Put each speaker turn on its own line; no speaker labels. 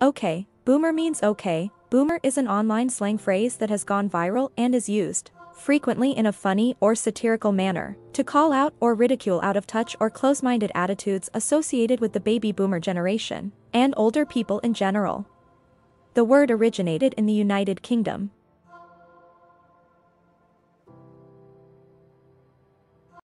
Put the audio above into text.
Okay, boomer means okay, boomer is an online slang phrase that has gone viral and is used, frequently in a funny or satirical manner, to call out or ridicule out of touch or close-minded attitudes associated with the baby boomer generation, and older people in general. The word originated in the United Kingdom,